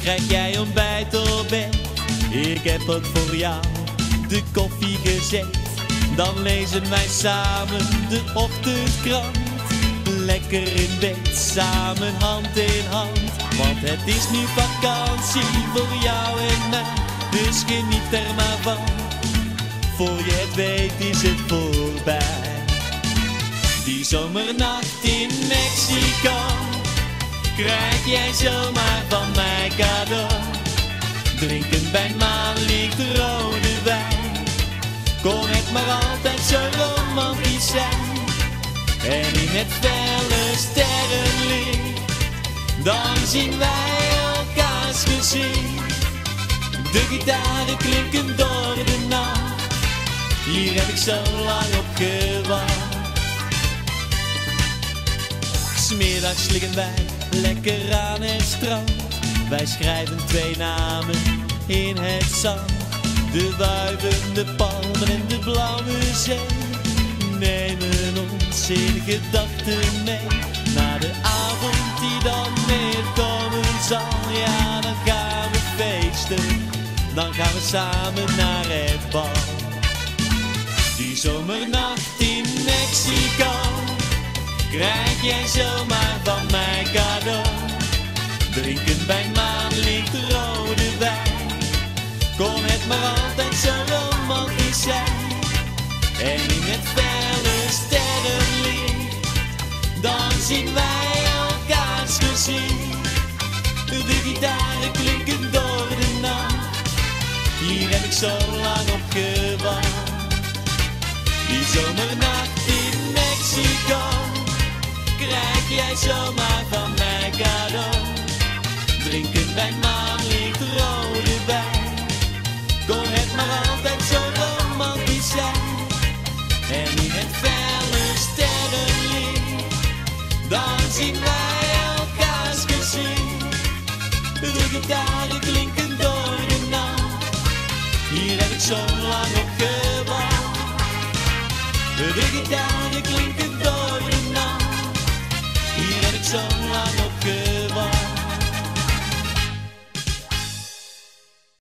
krijg jij ontbijt op bed. Ik heb ook voor jou de koffie gezet. Dan lezen wij samen de ochtendkrant. Lekker in bed, samen hand in hand. Want het is nu vakantie voor jou en mij. Dus geniet er maar van. Voor je het weet is het voorbij. Die zomernacht in Mexico krijg jij zomaar van mij cadeau. Drinken bij maanlicht rode wijn. Kon het maar altijd zo romantisch zijn. En in het felle sterrenlicht, dan zien wij elkaars gezicht. De gitaren klinken door de nacht. Hier heb ik zo lang op gewacht. Smiddags liggen wij lekker aan het strand. Wij schrijven twee namen in het zand. De wuiven, de palmen en de blauwe zee nemen ons in gedachten mee. Naar de avond die dan weer komen zal. Ja, dan gaan we feesten. Dan gaan we samen naar het bal. Die zomernacht in Mexico krijg jij zomaar van mij cadeau. Drinken bij maanlicht rode wijn. Kon het maar altijd zo romantisch zijn. En in het felle sterrenlicht, dan zien wij elkaars gezicht. De gitaren klinken door de nacht. Hier heb ik zo lang op gewacht. Die zomernacht in Mexico jij zomaar van mij cadeau. Drinken bij maanlicht rode wijn. Kon het maar altijd zo romantisch zijn. En in het felle sterrenlicht, dan zien wij elkaars gezicht. De gitaren klinken door de nacht. Hier heb ik zo lang op gewacht. De gitaren klinken door John Lanoque.